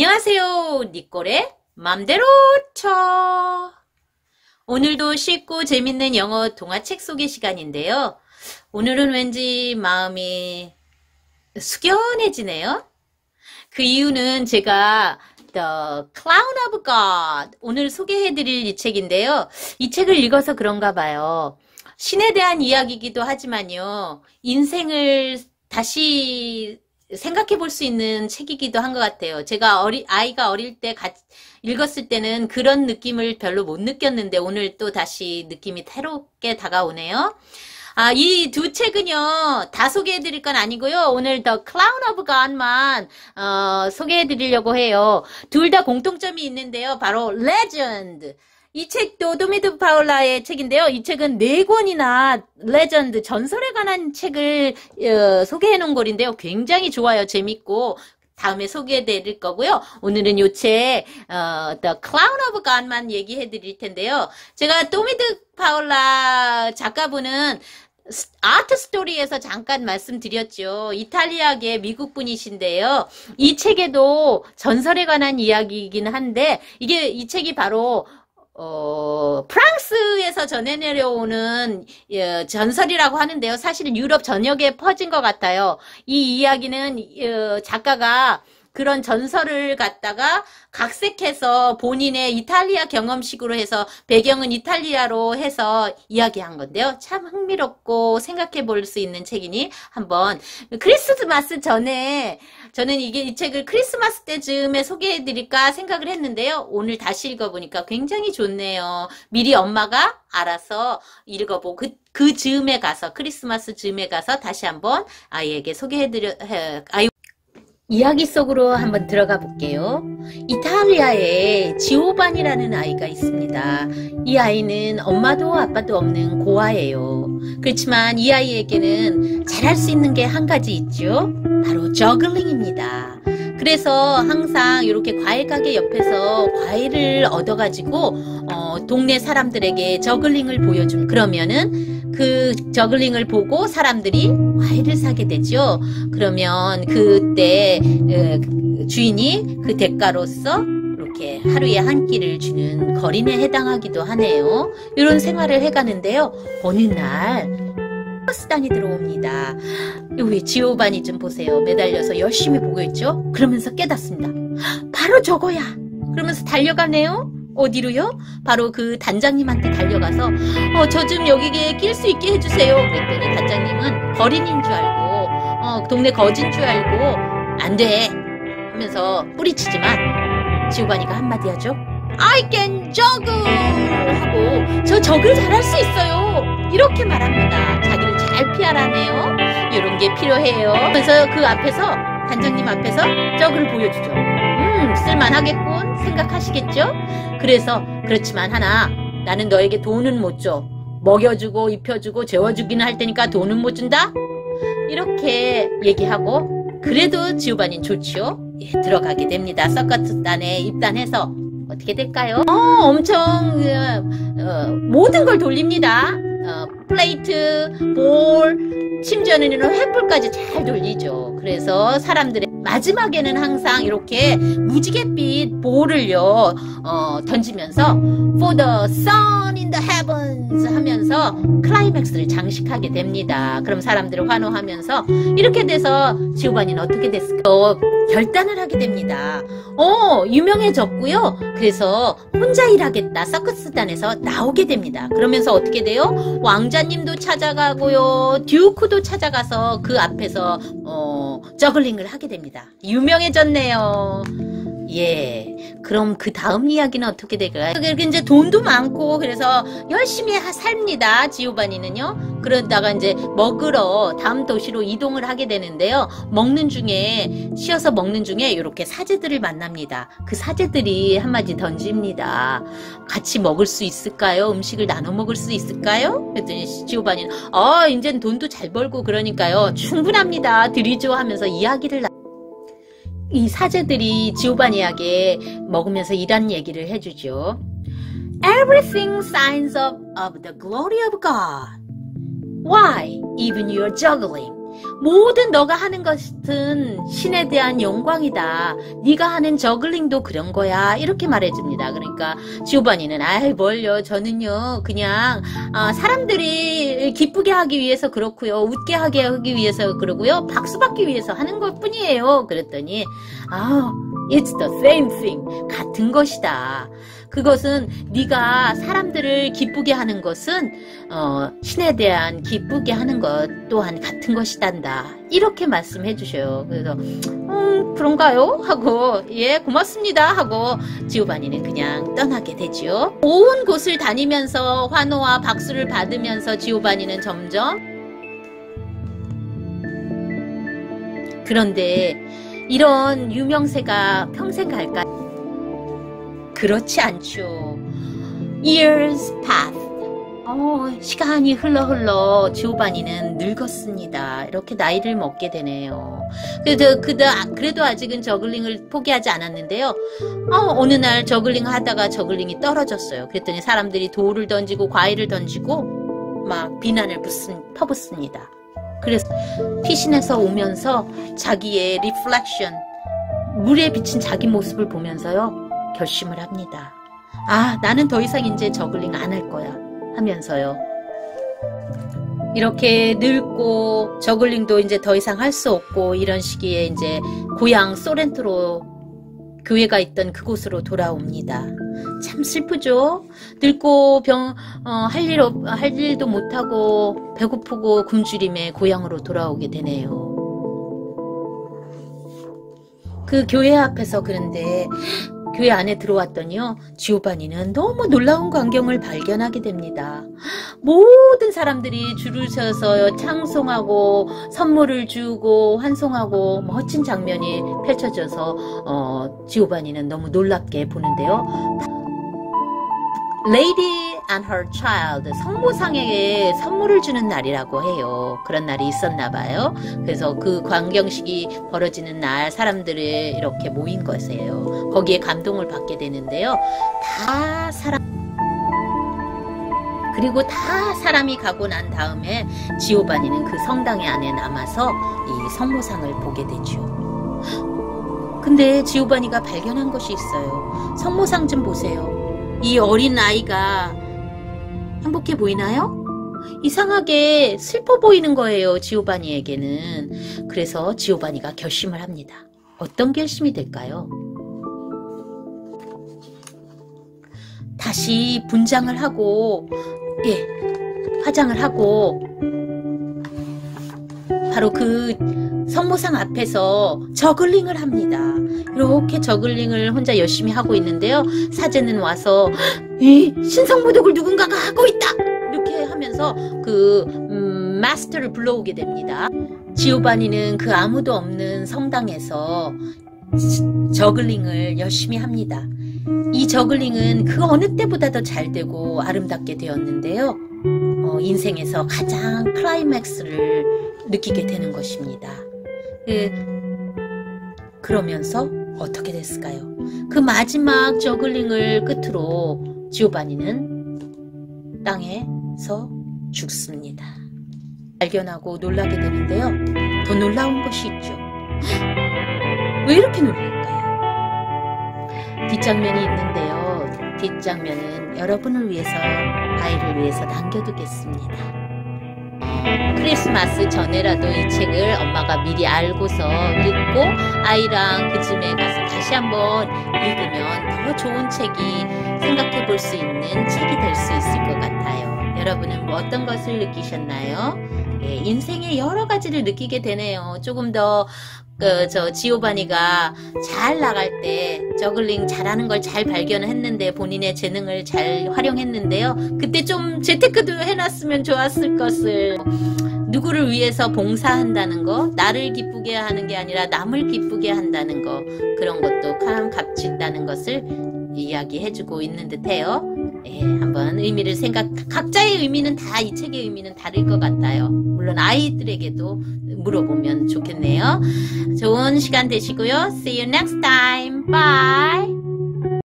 안녕하세요. 니꼴의 맘대로 쳐. 오늘도 쉽고 재밌는 영어 동화책 소개 시간인데요. 오늘은 왠지 마음이 숙연해지네요. 그 이유는 제가 The Clown of God 오늘 소개해드릴 이 책인데요. 이 책을 읽어서 그런가 봐요. 신에 대한 이야기이기도 하지만요. 인생을 다시 생각해 볼 수 있는 책이기도 한 것 같아요. 제가 어리, 아이가 어릴 때 같, 읽었을 때는 그런 느낌을 별로 못 느꼈는데 오늘 또 다시 느낌이 새롭게 다가오네요. 아, 이 두 책은요, 다 소개해 드릴 건 아니고요. 오늘 The Clown of God만, 어, 소개해 드리려고 해요. 둘 다 공통점이 있는데요. 바로 Legend. 이 책도 토미 드파올라의 책인데요. 이 책은 네 권이나 레전드 전설에 관한 책을 어, 소개해 놓은 글인데요. 굉장히 좋아요. 재밌고 다음에 소개해 드릴 거고요. 오늘은 요 책, 어, The Clown of God만 얘기해 드릴 텐데요. 제가 도미드 파울라 작가분은 아트 스토리에서 잠깐 말씀드렸죠. 이탈리아계 미국 분이신데요. 이 책에도 전설에 관한 이야기이긴 한데 이게 이 책이 바로 어, 프랑스에서 전해 내려오는 예, 전설이라고 하는데요. 사실은 유럽 전역에 퍼진 것 같아요. 이 이야기는 어, 작가가 그런 전설을 갖다가 각색해서 본인의 이탈리아 경험식으로 해서 배경은 이탈리아로 해서 이야기한 건데요. 참 흥미롭고 생각해 볼 수 있는 책이니 한번 크리스마스 전에 저는 이게 이 책을 크리스마스 때쯤에 소개해 드릴까 생각을 했는데요. 오늘 다시 읽어보니까 굉장히 좋네요. 미리 엄마가 알아서 읽어보고 그, 그 즈음에 가서 크리스마스 즈음에 가서 다시 한번 아이에게 소개해 드려 아이 이야기 속으로 한번 들어가 볼게요. 이탈리아에 지오반이라는 아이가 있습니다. 이 아이는 엄마도 아빠도 없는 고아예요. 그렇지만 이 아이에게는 잘할 수 있는 게 한 가지 있죠. 바로 저글링입니다. 그래서 항상 이렇게 과일 가게 옆에서 과일을 얻어가지고 어, 동네 사람들에게 저글링을 보여준 그러면은 그 저글링을 보고 사람들이 과일을 사게 되죠. 그러면 그때 주인이 그 대가로서 이렇게 하루에 한 끼를 주는 거린에 해당하기도 하네요. 이런 생활을 해가는데요. 어느 날 버스단이 들어옵니다. 우리 지오반이 좀 보세요. 매달려서 열심히 보고 있죠. 그러면서 깨닫습니다. 바로 저거야. 그러면서 달려가네요. 어디로요? 바로 그 단장님한테 달려가서 어, 저 좀 여기에 낄 수 있게 해주세요. 그랬더니 단장님은 거린인 줄 알고 어, 동네 거진 줄 알고 안 돼. 하면서 뿌리치지만 지우반이가 한마디 하죠. I can juggle 하고 저 저글 잘할 수 있어요. 이렇게 말합니다. 자기를 잘 피하라네요. 이런 게 필요해요. 그래서 그 앞에서 단장님 앞에서 저글 보여주죠. 음 쓸만하겠군 생각하시겠죠? 그래서 그렇지만 하나 나는 너에게 돈은 못 줘. 먹여주고 입혀주고 재워주기는 할 테니까 돈은 못 준다? 이렇게 얘기하고 그래도 지우반인 좋지요? 예, 들어가게 됩니다. 서커스단에 입단해서 어떻게 될까요? 어, 엄청 어, 어, 모든 걸 돌립니다. 어, 플레이트, 볼, 심지어는 횃불까지 잘 돌리죠. 그래서 사람들의 마지막에는 항상 이렇게 무지갯빛 볼을요 어, 던지면서 For the sun in the heavens 하면서 클라이맥스를 장식하게 됩니다. 그럼 사람들을 환호하면서 이렇게 돼서 지오반이는 어떻게 됐을까? 어, 결단을 하게 됩니다. 어, 유명해졌고요. 그래서 혼자 일하겠다. 서커스단에서 나오게 됩니다. 그러면서 어떻게 돼요? 왕자님도 찾아가고요. 듀크도 찾아가서 그 앞에서 어, 저글링을 하게 됩니다. 유명해졌네요. 예. 그럼 그 다음 이야기는 어떻게 될까요? 이제 돈도 많고 그래서 열심히 삽니다. 지오바니는요. 그러다가 이제 먹으러 다음 도시로 이동을 하게 되는데요. 먹는 중에 쉬어서 먹는 중에 이렇게 사제들을 만납니다. 그 사제들이 한마디 던집니다. 같이 먹을 수 있을까요? 음식을 나눠 먹을 수 있을까요? 그랬더니 지오바니는 어, 이젠 돈도 잘 벌고 그러니까요. 충분합니다. 드리죠 하면서 이야기를 이 사제들이 지오바니에게 먹으면서 이런 얘기를 해주죠. Everything signs up of the glory of God. Why? Even your juggling. 모든 너가 하는 것은 신에 대한 영광이다. 네가 하는 저글링도 그런 거야. 이렇게 말해줍니다. 그러니까 지오바니는 아이 뭘요. 저는요 그냥 아, 사람들이 기쁘게 하기 위해서 그렇고요. 웃게 하게 하기 위해서 그러고요. 박수 받기 위해서 하는 것 뿐이에요. 그랬더니 아 It's the same thing. 같은 것이다. 그것은 네가 사람들을 기쁘게 하는 것은 어, 신에 대한 기쁘게 하는 것 또한 같은 것이단다. 이렇게 말씀해 주셔요. 그래서 음 그런가요? 하고 예 고맙습니다 하고 지오바니는 그냥 떠나게 되지요. 온 곳을 다니면서 환호와 박수를 받으면서 지오바니는 점점 그런데 이런 유명세가 평생 갈까? 그렇지 않죠. Years passed. 어, 시간이 흘러 흘러 지오바니는 늙었습니다. 이렇게 나이를 먹게 되네요. 그래도, 그래도, 아직은 저글링을 포기하지 않았는데요. 어, 어느 날 저글링 하다가 저글링이 떨어졌어요. 그랬더니 사람들이 돌을 던지고 과일을 던지고 막 비난을 붙습, 퍼붓습니다. 그래서 피신에서 오면서 자기의 reflection, 물에 비친 자기 모습을 보면서요, 결심을 합니다. 아, 나는 더 이상 이제 저글링 안 할 거야. 하면서요. 이렇게 늙고 저글링도 이제 더 이상 할 수 없고 이런 시기에 이제 고향 소렌토로 교회가 있던 그곳으로 돌아옵니다. 참 슬프죠. 늙고 병, 어, 할 일, 할 일도 못하고 배고프고 굶주림에 고향으로 돌아오게 되네요. 그 교회 앞에서 그런데 교회 안에 들어왔더니요. 지오바니는 너무 놀라운 광경을 발견하게 됩니다. 모든 사람들이 줄을 서서 창송하고 선물을 주고 환송하고 멋진 장면이 펼쳐져서 어, 지오바니는 너무 놀랍게 보는데요. Lady and Her Child 성모상에게 선물을 주는 날이라고 해요. 그런 날이 있었나 봐요. 그래서 그 광경식이 벌어지는 날 사람들이 이렇게 모인 것이에요. 거기에 감동을 받게 되는데요. 다 사람 그리고 다 사람이 가고 난 다음에 지오바니는 그 성당의 안에 남아서 이 성모상을 보게 되죠. 근데 지오바니가 발견한 것이 있어요. 성모상 좀 보세요. 이 어린 아이가 행복해 보이나요? 이상하게 슬퍼 보이는 거예요, 지오바니에게는. 그래서 지오바니가 결심을 합니다. 어떤 결심이 될까요? 다시 분장을 하고, 예, 화장을 하고, 바로 그 성모상 앞에서 저글링을 합니다. 이렇게 저글링을 혼자 열심히 하고 있는데요. 사제는 와서 이 신성모독을 누군가가 하고 있다. 이렇게 하면서 그 음, 마스터를 불러오게 됩니다. 지오바니는 그 아무도 없는 성당에서 저글링을 열심히 합니다. 이 저글링은 그 어느 때보다 더 잘 되고 아름답게 되었는데요. 어, 인생에서 가장 클라이맥스를 느끼게 되는 것입니다. 그, 그러면서 어떻게 됐을까요? 그 마지막 저글링을 끝으로 지오바니는 땅에서 죽습니다. 발견하고 놀라게 되는데요. 더 놀라운 것이 있죠. 왜 이렇게 놀랄까요? 뒷장면이 있는데요. 뒷장면은 여러분을 위해서, 아이를 위해서 남겨두겠습니다. 크리스마스 전에라도 이 책을 엄마가 미리 알고서 읽고 아이랑 그 쯤에 가서 다시 한번 읽으면 더 좋은 책이 생각해 볼 수 있는 책이 될 수 있을 것 같아요. 여러분은 뭐 어떤 것을 느끼셨나요? 예, 인생의 여러 가지를 느끼게 되네요. 조금 더 그, 저, 지오바니가 잘 나갈 때 저글링 잘하는 걸 잘 발견했는데 본인의 재능을 잘 활용했는데요. 그때 좀 재테크도 해놨으면 좋았을 것을. 누구를 위해서 봉사한다는 거, 나를 기쁘게 하는 게 아니라 남을 기쁘게 한다는 거, 그런 것도 참 값이 있다는 것을 이야기해주고 있는 듯해요. 예, 한번 의미를 생각, 각자의 의미는 다 이 책의 의미는 다를 것 같아요. 물론 아이들에게도 물어보면 좋겠네요. 좋은 시간 되시고요. See you next time. Bye.